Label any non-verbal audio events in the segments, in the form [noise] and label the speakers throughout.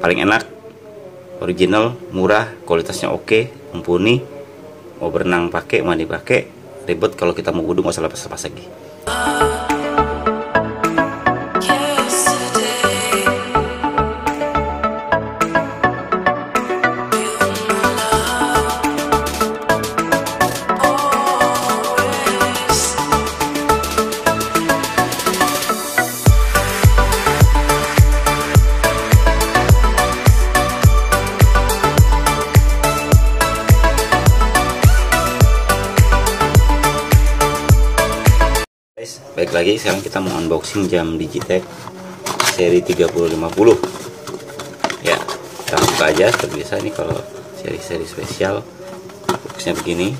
Speaker 1: paling enak original murah kualitasnya oke mumpuni. Mau berenang pakai mandi pakai ribet kalau kita mau wudhu nggak usah lepas-lepas lagi guys. Baik lagi sekarang kita mau unboxing jam Digitech seri 3050 ya kita buka aja seperti biasa ini kalau seri-seri spesial. Boxnya begini.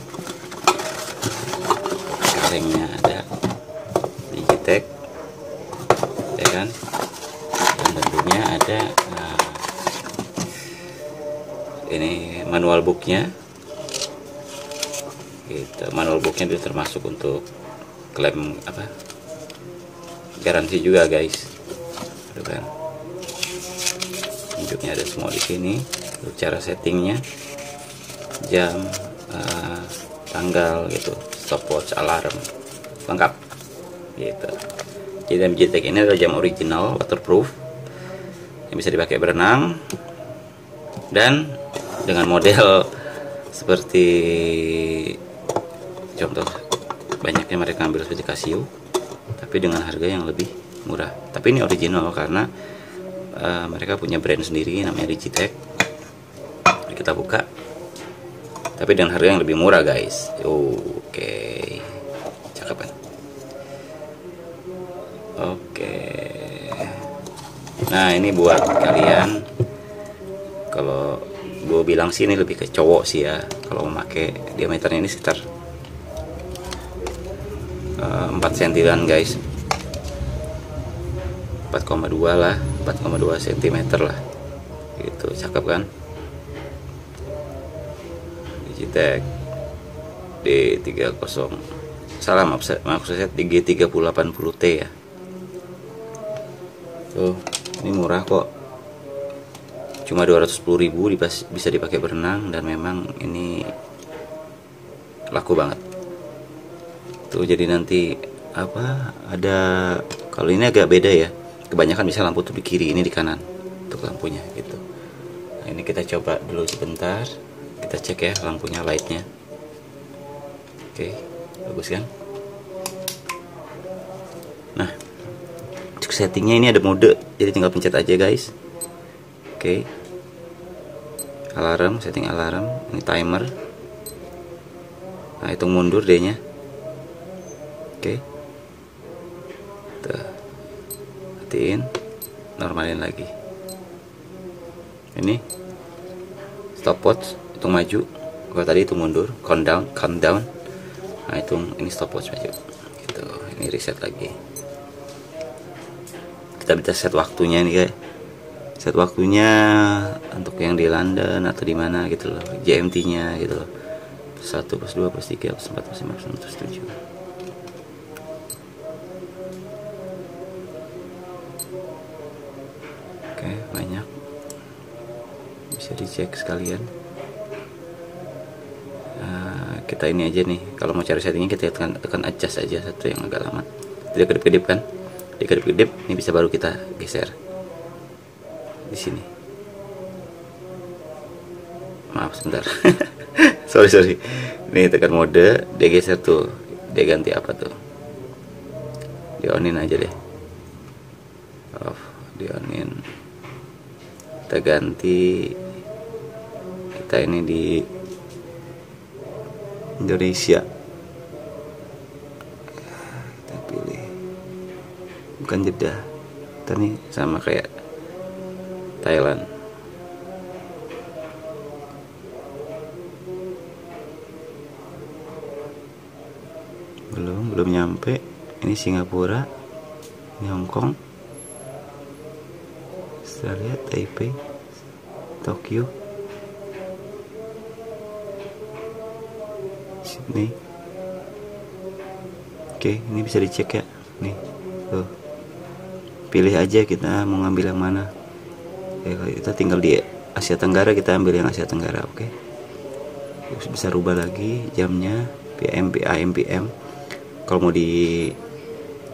Speaker 1: Kalengnya ada Digitech ya kan? Dan tentunya ada nah, ini manual booknya. Gitu manual booknya itu termasuk untuk klaim apa garansi juga guys. Tuh kan. Unjuknya ada semua di sini. Tuh cara settingnya jam uh, tanggal gitu. Stopwatch alarm lengkap. Gitu. Jadi jam JTEC ini adalah jam original waterproof yang bisa dipakai berenang dan dengan model [laughs] seperti contoh banyaknya mereka ambil seperti Casio tapi dengan harga yang lebih murah. Tapi ini original karena uh, mereka punya brand sendiri namanya Digitech kita buka. Tapi dengan harga yang lebih murah guys. Oke. Okay. cakep kan oke. Okay. nah ini buat kalian. Kalau gue bilang sih ini lebih ke cowok sih ya. Kalau memakai diameternya ini sekitar 4 cm guys. 4,2 lah 4,2 cm lah. Gitu cakep kan? Digitech D30 salah maaf, maaf saya D3080T ya. Tuh ini murah kok. Cuma 210.000 bisa dipakai berenang dan memang ini laku banget tuh jadi nanti apa ada kalau ini agak beda ya. Kebanyakan bisa lampu tuh di kiri ini di kanan untuk lampunya gitu. Nah, ini kita coba dulu sebentar. Kita cek ya lampunya lightnya. Oke bagus kan? Nah untuk settingnya ini ada mode jadi tinggal pencet aja guys. Oke. Alarm setting alarm ini timer. Nah hitung mundur D nya oke. Tuh. Matiin. Normalin lagi. Ini. Stopwatch hitung maju. Kalau tadi itu mundur. Countdown countdown nah hitung ini stopwatch maju gitu. Ini reset lagi. Kita bisa set waktunya nih guys. Set waktunya untuk yang di London atau di mana gitu loh. GMT nya gitu loh. 1 plus 2 plus 3 plus 4 plus 5 plus 6 plus 7 banyak. Bisa dicek sekalian. Nah, kita ini aja nih. Kalau mau cari settingnya kita tekan tekan aja satu yang agak lama. Tidak kedip-kedip kan? Tidak kedip-kedip, ini bisa baru kita geser. Di sini. Maaf sebentar. [laughs] sorry sorry. Nih tekan mode, dia geser tuh. Dia ganti apa tuh? Di onin aja deh. Off, di onin kita ganti kita ini di Indonesia. Kita pilih. Bukan Jeddah kita nih sama kayak Thailand. Belum belum nyampe. Ini Singapura ini Hong Lihat Taipei Tokyo Sydney. Oke ini bisa dicek ya. Nih tuh. Pilih aja kita mau ngambil yang mana. Ya, kita tinggal di Asia Tenggara kita ambil yang Asia Tenggara oke? Okay? bisa rubah lagi jamnya PM AM PM kalau mau di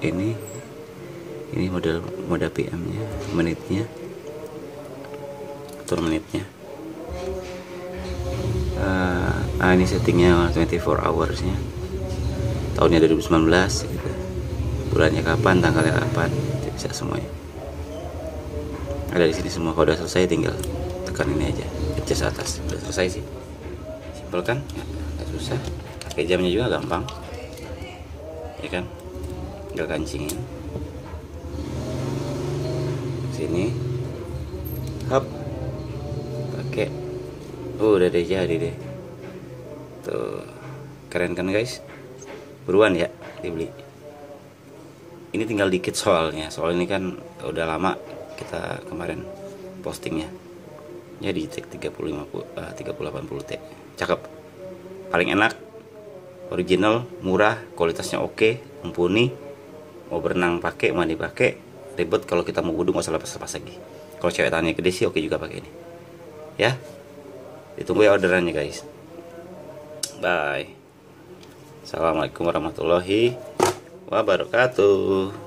Speaker 1: ini ini model mode PM nya menitnya atur menitnya. Uh, ah ini settingnya 24 hours nya tahunnya 2019 gitu. bulannya kapan tanggalnya kapan bisa semuanya. Ada di sini semua kalau udah selesai tinggal tekan ini aja adjust atas. Udah selesai sih. Simpel kan? Nggak susah. Pakai jamnya juga gampang. Ya kan? Tinggal kancingin. Sini. Pakai oh udah deh jadi deh. Tuh keren kan guys? Buruan ya dibeli. Ini tinggal dikit soalnya. Soal ini kan udah lama kita kemarin postingnya. Ya di cek 3050 uh, 3080 T. Cakep. Paling enak original murah kualitasnya oke mumpuni. Mau berenang pakai mandi pakai ribet. Kalau kita mau wudhu nggak usah lepas-lepas lagi. Kalau cewek tanya gede sih oke juga pakai ini. Ya ditunggu ya orderannya guys. Bye. Assalamualaikum warahmatullahi wabarakatuh